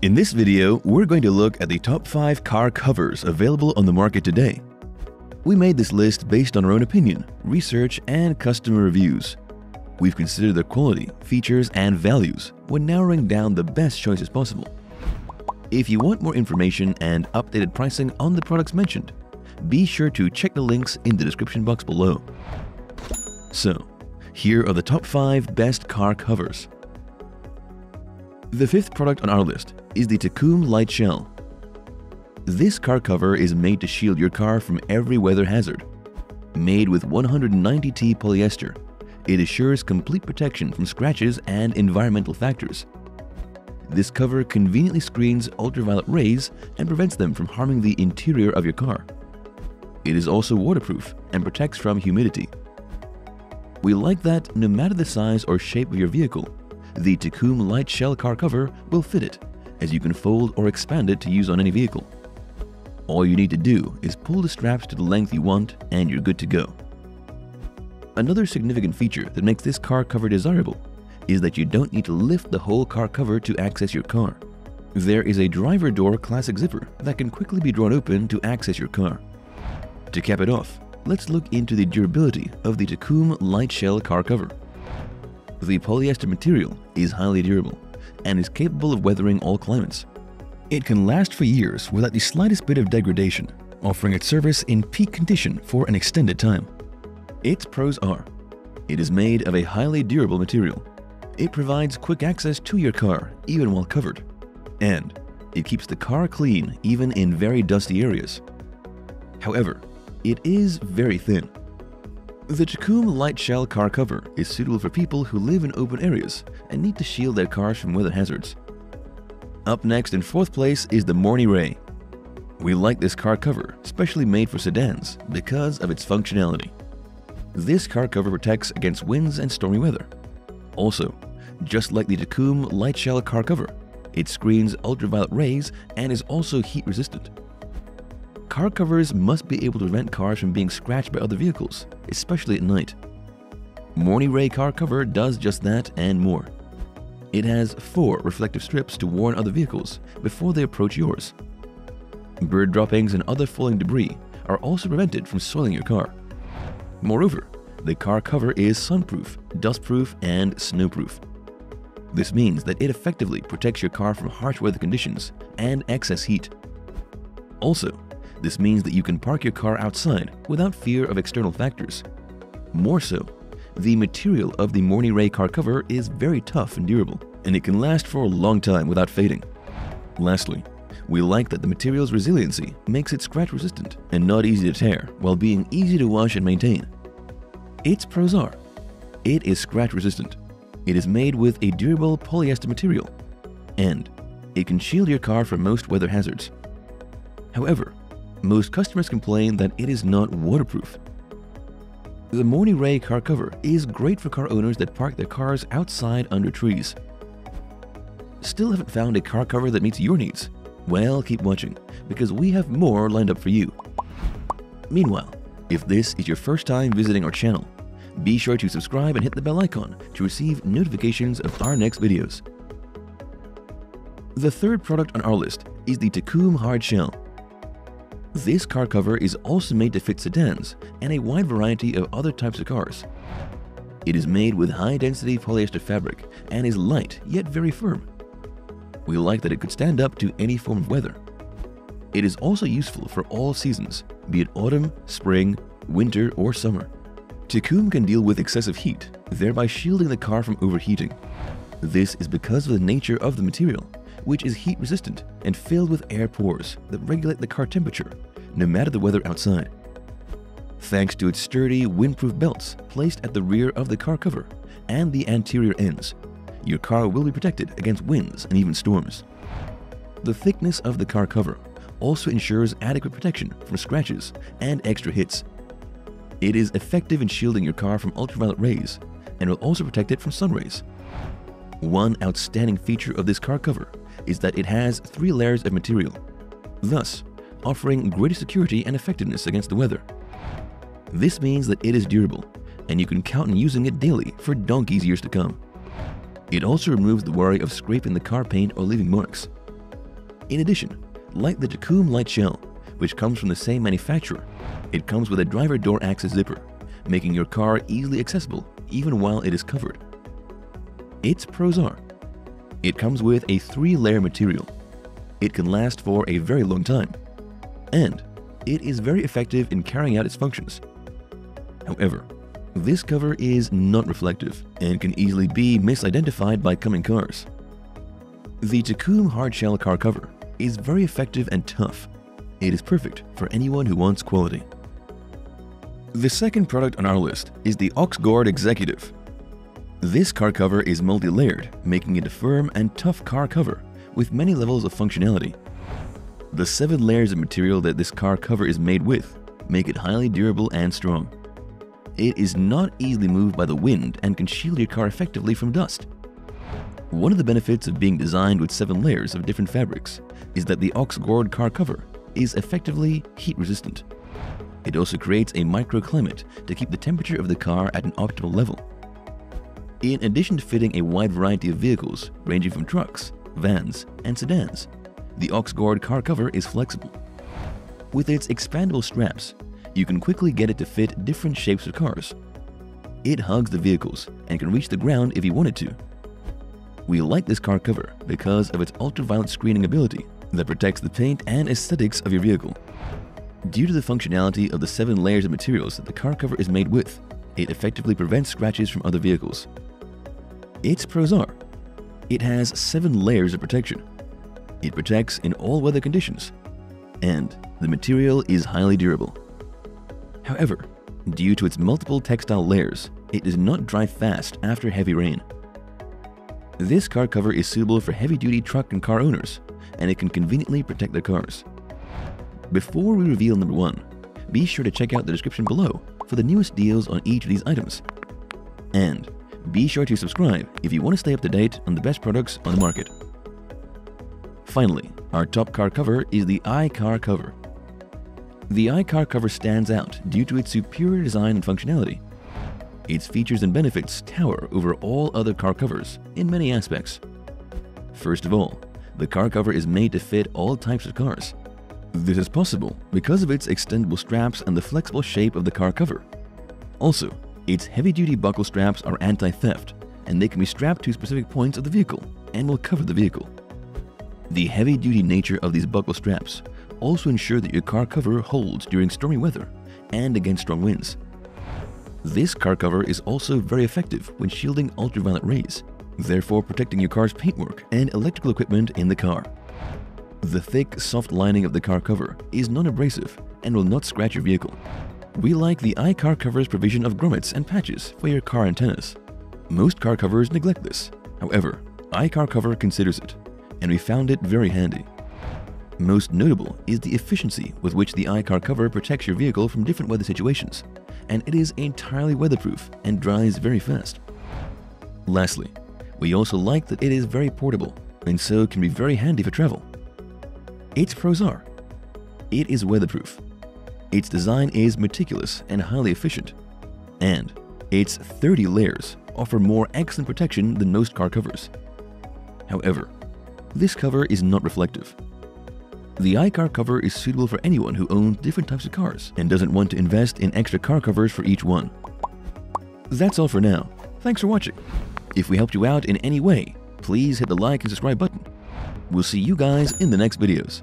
In this video, we're going to look at the top 5 car covers available on the market today. We made this list based on our own opinion, research, and customer reviews. We've considered the quality, features, and values when narrowing down the best choices possible. If you want more information and updated pricing on the products mentioned, be sure to check the links in the description box below. So, here are the top 5 best car covers. The fifth product on our list is the Tecoom Light Shell. This car cover is made to shield your car from every weather hazard. Made with 190T polyester, it assures complete protection from scratches and environmental factors. This cover conveniently screens ultraviolet rays and prevents them from harming the interior of your car. It is also waterproof and protects from humidity. We like that no matter the size or shape of your vehicle, the Tecoom Light Shell car cover will fit it, as you can fold or expand it to use on any vehicle. All you need to do is pull the straps to the length you want and you're good to go. Another significant feature that makes this car cover desirable is that you don't need to lift the whole car cover to access your car. There is a driver door classic zipper that can quickly be drawn open to access your car. To cap it off, let's look into the durability of the Tecoom Light Shell car cover. The polyester material is highly durable and is capable of weathering all climates. It can last for years without the slightest bit of degradation, offering its service in peak condition for an extended time. Its pros are it is made of a highly durable material. It provides quick access to your car even while covered. And it keeps the car clean even in very dusty areas. However, it is very thin the Tecoom Light Shell car cover is suitable for people who live in open areas and need to shield their cars from weather hazards. Up next in fourth place is the MORNYRAY. We like this car cover, specially made for sedans, because of its functionality. This car cover protects against winds and stormy weather. Also, just like the Tecoom Light Shell car cover, it screens ultraviolet rays and is also heat resistant. Car covers must be able to prevent cars from being scratched by other vehicles, especially at night. MORNYRAY car cover does just that and more. It has four reflective strips to warn other vehicles before they approach yours. Bird droppings and other falling debris are also prevented from soiling your car. Moreover, the car cover is sunproof, dustproof, and snowproof. This means that it effectively protects your car from harsh weather conditions and excess heat. Also, this means that you can park your car outside without fear of external factors. More so, the material of the MORNYRAY car cover is very tough and durable, and it can last for a long time without fading. Lastly, we like that the material's resiliency makes it scratch resistant and not easy to tear while being easy to wash and maintain. Its pros are it is scratch resistant, it is made with a durable polyester material, and it can shield your car from most weather hazards. However, most customers complain that it is not waterproof. The MORNYRAY car cover is great for car owners that park their cars outside under trees. Still haven't found a car cover that meets your needs? Well, keep watching, because we have more lined up for you. Meanwhile, if this is your first time visiting our channel, be sure to subscribe and hit the bell icon to receive notifications of our next videos. The third product on our list is the Tecoom Hard Shell. This car cover is also made to fit sedans and a wide variety of other types of cars. It is made with high-density polyester fabric and is light yet very firm. We like that it could stand up to any form of weather. It is also useful for all seasons, be it autumn, spring, winter, or summer. Tecoom can deal with excessive heat, thereby shielding the car from overheating. This is because of the nature of the material which is heat resistant and filled with air pores that regulate the car temperature, no matter the weather outside. Thanks to its sturdy, windproof belts placed at the rear of the car cover and the anterior ends, your car will be protected against winds and even storms. The thickness of the car cover also ensures adequate protection from scratches and extra hits. It is effective in shielding your car from ultraviolet rays and will also protect it from sun rays. One outstanding feature of this car cover is that it has three layers of material, thus offering greater security and effectiveness against the weather. This means that it is durable, and you can count on using it daily for donkey's years to come. It also removes the worry of scraping the car paint or leaving marks. In addition, like the Tecoom Light Shell, which comes from the same manufacturer, it comes with a driver door access zipper, making your car easily accessible even while it is covered. Its pros are, it comes with a three-layer material. It can last for a very long time. And it is very effective in carrying out its functions. However, this cover is not reflective and can easily be misidentified by coming cars. The Tecoom hardshell car cover is very effective and tough. It is perfect for anyone who wants quality. The second product on our list is the OxGord Executive. This car cover is multi-layered, making it a firm and tough car cover with many levels of functionality. The seven layers of material that this car cover is made with make it highly durable and strong. It is not easily moved by the wind and can shield your car effectively from dust. One of the benefits of being designed with seven layers of different fabrics is that the Oxgord car cover is effectively heat resistant. It also creates a microclimate to keep the temperature of the car at an optimal level. In addition to fitting a wide variety of vehicles ranging from trucks, vans, and sedans, the Oxgord car cover is flexible. With its expandable straps, you can quickly get it to fit different shapes of cars. It hugs the vehicles and can reach the ground if you wanted to. We like this car cover because of its ultraviolet screening ability that protects the paint and aesthetics of your vehicle. Due to the functionality of the seven layers of materials that the car cover is made with, it effectively prevents scratches from other vehicles. Its pros are, it has 7 layers of protection, it protects in all weather conditions, and the material is highly durable. However, due to its multiple textile layers, it does not dry fast after heavy rain. This car cover is suitable for heavy-duty truck and car owners, and it can conveniently protect their cars. Before we reveal number 1, be sure to check out the description below for the newest deals on each of these items. And be sure to subscribe if you want to stay up to date on the best products on the market. Finally, our top car cover is the iCarCover. The iCarCover stands out due to its superior design and functionality. Its features and benefits tower over all other car covers in many aspects. First of all, the car cover is made to fit all types of cars. This is possible because of its extendable straps and the flexible shape of the car cover. Also, its heavy-duty buckle straps are anti-theft, and they can be strapped to specific points of the vehicle and will cover the vehicle. The heavy-duty nature of these buckle straps also ensure that your car cover holds during stormy weather and against strong winds. This car cover is also very effective when shielding ultraviolet rays, therefore protecting your car's paintwork and electrical equipment in the car. The thick, soft lining of the car cover is non-abrasive and will not scratch your vehicle. We like the iCarCover's provision of grommets and patches for your car antennas. Most car covers neglect this. However, iCarCover considers it, and we found it very handy. Most notable is the efficiency with which the iCarCover protects your vehicle from different weather situations, and it is entirely weatherproof and dries very fast. Lastly, we also like that it is very portable, and so can be very handy for travel. Its pros are, it is weatherproof, its design is meticulous and highly efficient, and its 30 layers offer more excellent protection than most car covers. However, this cover is not reflective. The iCarCover is suitable for anyone who owns different types of cars and doesn't want to invest in extra car covers for each one. That's all for now. Thanks for watching. If we helped you out in any way, please hit the like and subscribe button. We'll see you guys in the next videos.